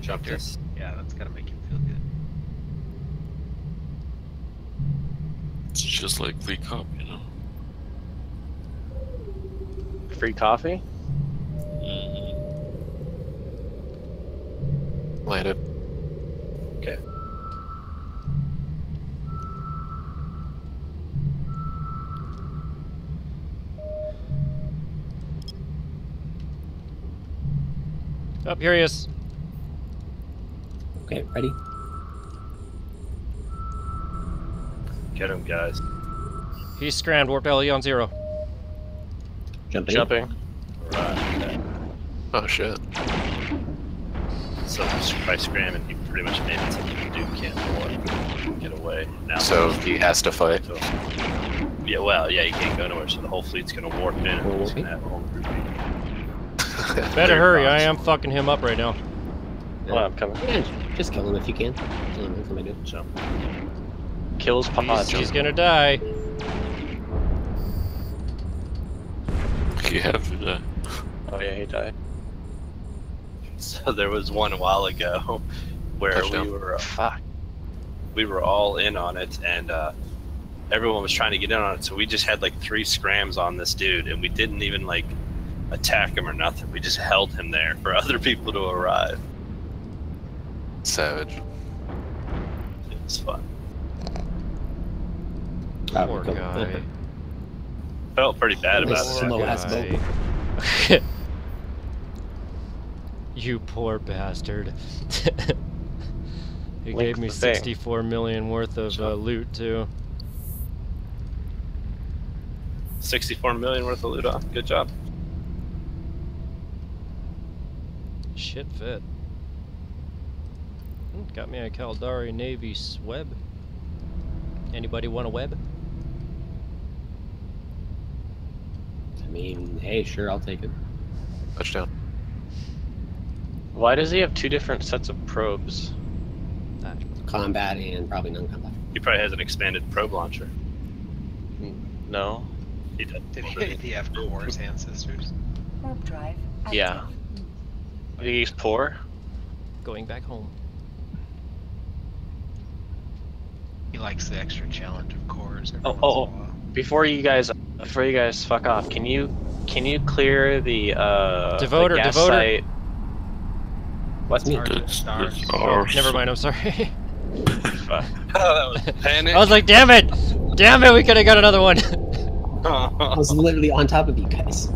Jump here. Yeah, that's gotta make him feel good. It's just like Lee Cup, you know. Free coffee? Mm-hmm. Landed. Okay. Oh, here he is. Okay, ready? Get him, guys. He's scrammed, warp LE on zero. Jumping. Jumping. Right. Okay. Oh shit. So just by scramming, he pretty much made it so the dude can't get away. Now So he has to fight. So, yeah, well, yeah, he can't go nowhere, so the whole fleet's gonna warp in and Warp he's in? gonna have a whole group. Better hurry, I am fucking him up right now. Well, I'm coming. Yeah, just kill him if you can. Kill him if I do. So. Kills He's, pod. he's gonna die. You have to die. Oh yeah, he died. So there was one a while ago where Touchdown. we were uh, fuck, we were all in on it, and uh, everyone was trying to get in on it. So we just had like three scrams on this dude, and we didn't even like attack him or nothing. We just held him there for other people to arrive. Savage. It was fun. Ah, Poor cool. guy. Felt pretty bad about Nice. it. Slow ass guy. you poor bastard. he Link gave me the thing. 64 million worth of uh, loot too. 64 million worth of loot on. Good job. Shit fit. Hmm, Got me a Caldari Navy sweb. Anybody want a web? I mean, hey, sure, I'll take it. Touchdown. Why does he have two different sets of probes? Combat and probably non-combat. He probably has an expanded probe launcher. No, he does. Did he, did he have Core's ancestors? Warp drive. active. Yeah. He's poor. Going back home. He likes the extra challenge of cores. every Oh, oh, in a while. Before you guys, before you guys fuck off, can you can you clear the uh the gas devoter. site? What's Me. Stars, It's, ours. Never mind, I'm sorry. oh, that was panic. I was like, damn it! Damn it, we could have got another one! I was literally on top of you guys.